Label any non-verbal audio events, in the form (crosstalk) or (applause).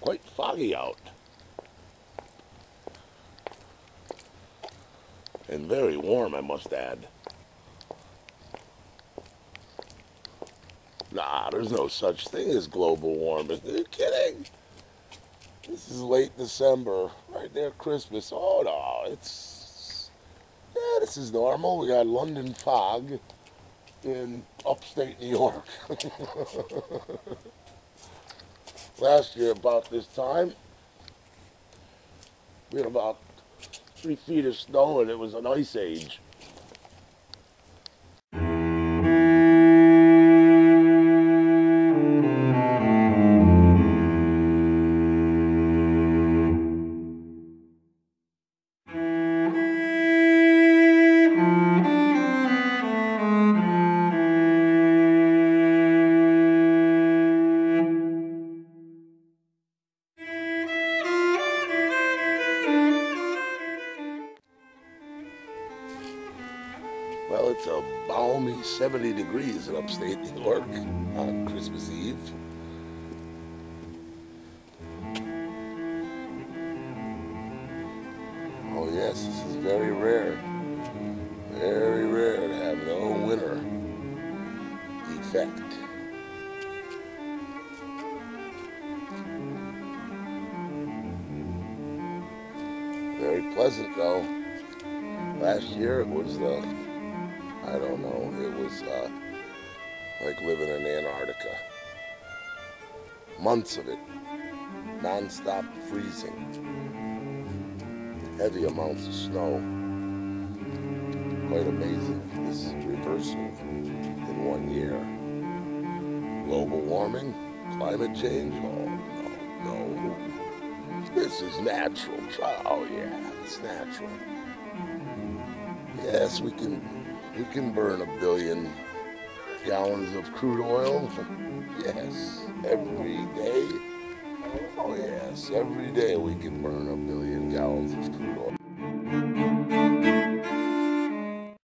quite foggy out. And very warm, I must add. Nah, there's no such thing as global warming. Are you kidding? This is late December, right near Christmas. Oh no, it's yeah, this is normal. We got London fog in upstate New York. (laughs) Last year, about this time, we had about three feet of snow, and it was an ice age. Well, it's a balmy 70 degrees in upstate New York on Christmas Eve. Oh yes, this is very rare. Very rare to have no winter effect. Very pleasant though. Last year it was uh, I don't know. It was uh, like living in Antarctica. Months of it. Non-stop freezing. Heavy amounts of snow. Quite amazing. This is reversing in one year. Global warming? Climate change? Oh, no, no. This is natural. Oh, yeah, it's natural. Yes, we can we can burn a billion gallons of crude oil. (laughs) Yes, every day. Oh yes, every day we can burn a billion gallons.